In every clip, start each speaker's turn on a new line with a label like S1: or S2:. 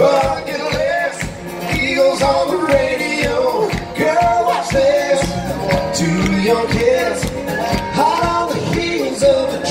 S1: Bucket list, Eagles on the radio. Girl, watch this. Two young kids, hot on the heels of a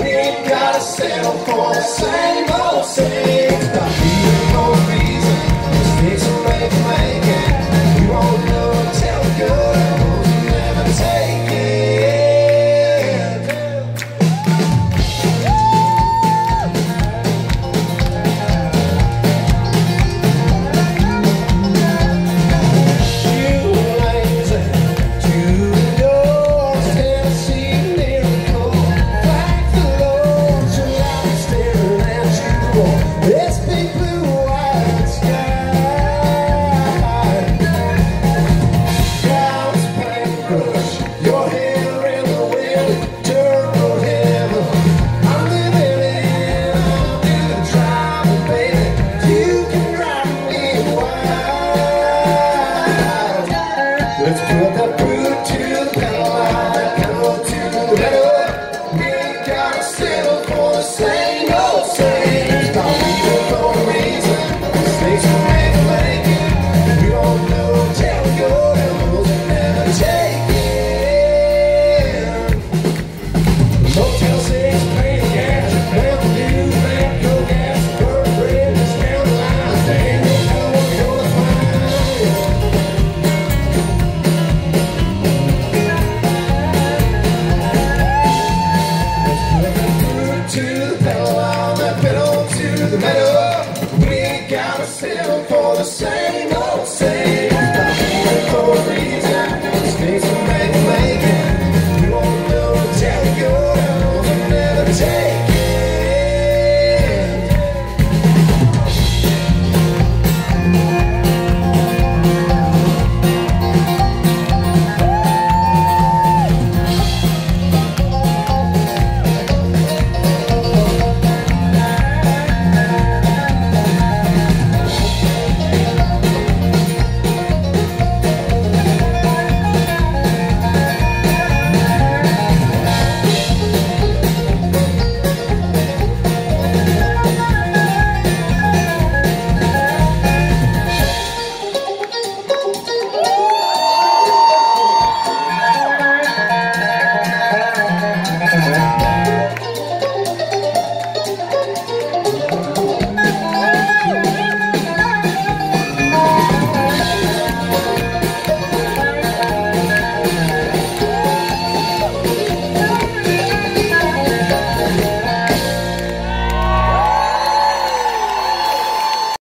S1: we ain't gotta settle for the same old six. Stop being old. the pedal, on the pedal to the metal. We ain't gotta settle for the same.